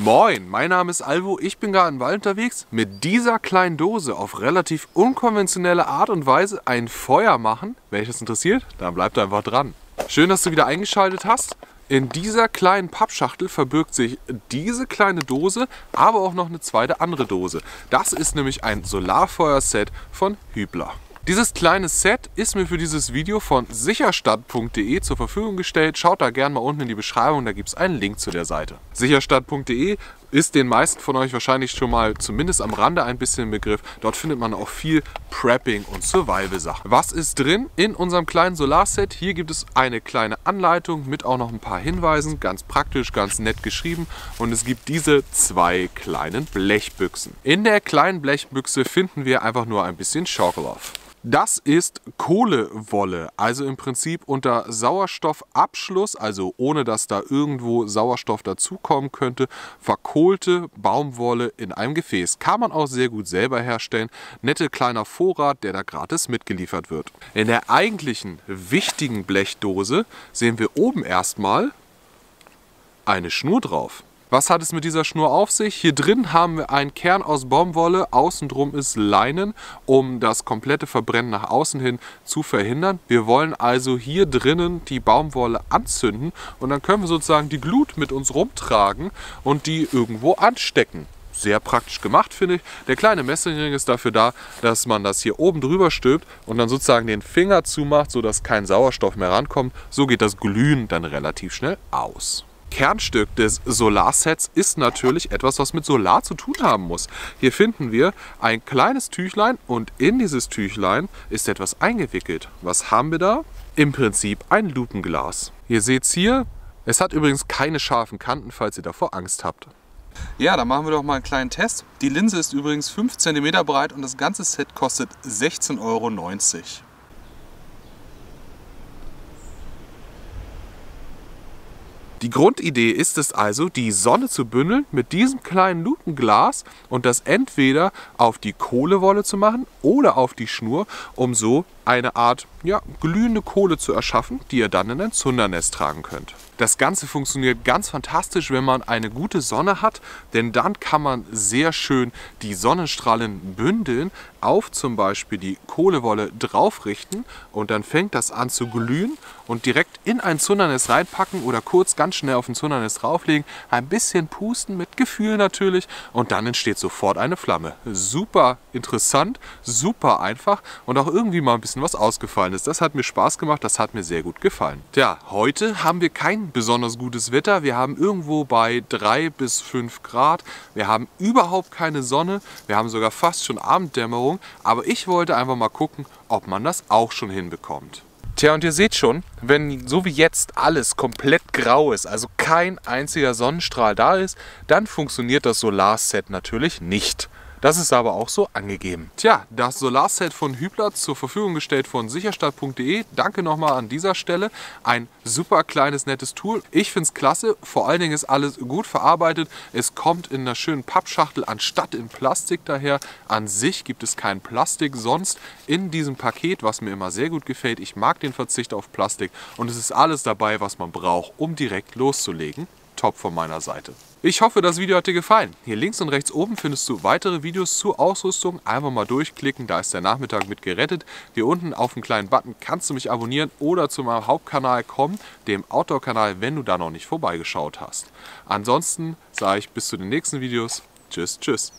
Moin, mein Name ist Alvo, ich bin gerade im Wald unterwegs. Mit dieser kleinen Dose auf relativ unkonventionelle Art und Weise ein Feuer machen. Wenn dich das interessiert, dann bleib einfach dran. Schön, dass du wieder eingeschaltet hast. In dieser kleinen Pappschachtel verbirgt sich diese kleine Dose, aber auch noch eine zweite andere Dose. Das ist nämlich ein Solarfeuerset von Hübler. Dieses kleine Set ist mir für dieses Video von sicherstadt.de zur Verfügung gestellt. Schaut da gerne mal unten in die Beschreibung, da gibt es einen Link zu der Seite. Sicherstadt.de ist den meisten von euch wahrscheinlich schon mal zumindest am Rande ein bisschen im Begriff. Dort findet man auch viel Prepping und Survival-Sachen. Was ist drin in unserem kleinen Solarset? Hier gibt es eine kleine Anleitung mit auch noch ein paar Hinweisen. Ganz praktisch, ganz nett geschrieben. Und es gibt diese zwei kleinen Blechbüchsen. In der kleinen Blechbüchse finden wir einfach nur ein bisschen Schorkeloff. Das ist Kohlewolle, also im Prinzip unter Sauerstoffabschluss, also ohne dass da irgendwo Sauerstoff dazukommen könnte, verkohlte Baumwolle in einem Gefäß. Kann man auch sehr gut selber herstellen. Nette kleiner Vorrat, der da gratis mitgeliefert wird. In der eigentlichen wichtigen Blechdose sehen wir oben erstmal eine Schnur drauf. Was hat es mit dieser Schnur auf sich? Hier drin haben wir einen Kern aus Baumwolle, außen drum ist Leinen, um das komplette Verbrennen nach außen hin zu verhindern. Wir wollen also hier drinnen die Baumwolle anzünden und dann können wir sozusagen die Glut mit uns rumtragen und die irgendwo anstecken sehr praktisch gemacht, finde ich. Der kleine Messingring ist dafür da, dass man das hier oben drüber stülpt und dann sozusagen den Finger zumacht, sodass kein Sauerstoff mehr rankommt. So geht das Glühen dann relativ schnell aus. Kernstück des Solarsets ist natürlich etwas, was mit Solar zu tun haben muss. Hier finden wir ein kleines Tüchlein und in dieses Tüchlein ist etwas eingewickelt. Was haben wir da? Im Prinzip ein Lupenglas. Ihr seht es hier, es hat übrigens keine scharfen Kanten, falls ihr davor Angst habt. Ja, dann machen wir doch mal einen kleinen Test. Die Linse ist übrigens 5 cm breit und das ganze Set kostet 16,90 Euro. Die Grundidee ist es also, die Sonne zu bündeln mit diesem kleinen Lupenglas und das entweder auf die Kohlewolle zu machen oder auf die Schnur, um so eine Art ja, glühende Kohle zu erschaffen, die ihr dann in ein Zundernest tragen könnt. Das Ganze funktioniert ganz fantastisch, wenn man eine gute Sonne hat, denn dann kann man sehr schön die Sonnenstrahlen bündeln, auf zum Beispiel die Kohlewolle draufrichten und dann fängt das an zu glühen und direkt in ein Zundernest reinpacken oder kurz ganz schnell auf ein Zundernest drauflegen, ein bisschen pusten mit Gefühl natürlich und dann entsteht sofort eine Flamme. Super interessant, super einfach und auch irgendwie mal ein bisschen was ausgefallen ist. Das hat mir Spaß gemacht, das hat mir sehr gut gefallen. Tja, heute haben wir kein besonders gutes Wetter. Wir haben irgendwo bei 3 bis 5 Grad. Wir haben überhaupt keine Sonne. Wir haben sogar fast schon Abenddämmerung. Aber ich wollte einfach mal gucken, ob man das auch schon hinbekommt. Tja, und ihr seht schon, wenn so wie jetzt alles komplett grau ist, also kein einziger Sonnenstrahl da ist, dann funktioniert das Solarset natürlich nicht. Das ist aber auch so angegeben. Tja, das Solarset von Hübler zur Verfügung gestellt von sicherstadt.de. Danke nochmal an dieser Stelle. Ein super kleines, nettes Tool. Ich finde es klasse. Vor allen Dingen ist alles gut verarbeitet. Es kommt in einer schönen Pappschachtel anstatt in Plastik daher. An sich gibt es kein Plastik sonst in diesem Paket, was mir immer sehr gut gefällt. Ich mag den Verzicht auf Plastik und es ist alles dabei, was man braucht, um direkt loszulegen. Top von meiner Seite. Ich hoffe, das Video hat dir gefallen. Hier links und rechts oben findest du weitere Videos zur Ausrüstung. Einfach mal durchklicken, da ist der Nachmittag mit gerettet. Hier unten auf dem kleinen Button kannst du mich abonnieren oder zu meinem Hauptkanal kommen, dem Outdoor-Kanal, wenn du da noch nicht vorbeigeschaut hast. Ansonsten sage ich bis zu den nächsten Videos. Tschüss, tschüss.